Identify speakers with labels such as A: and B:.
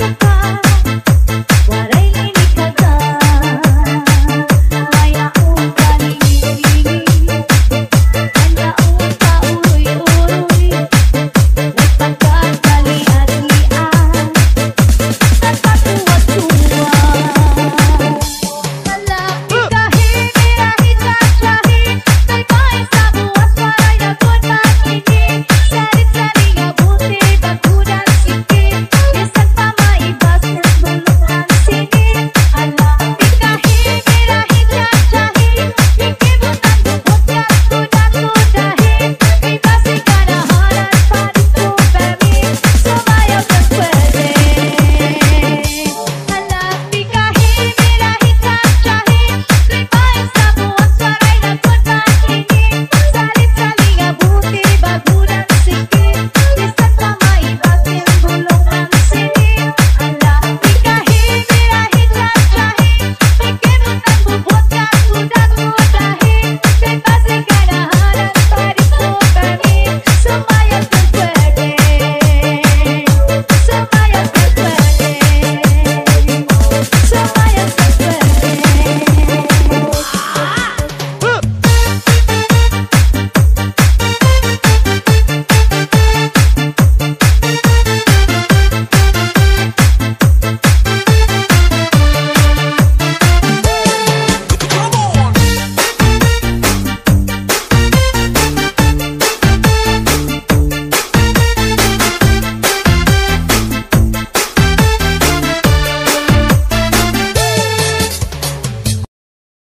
A: Bye.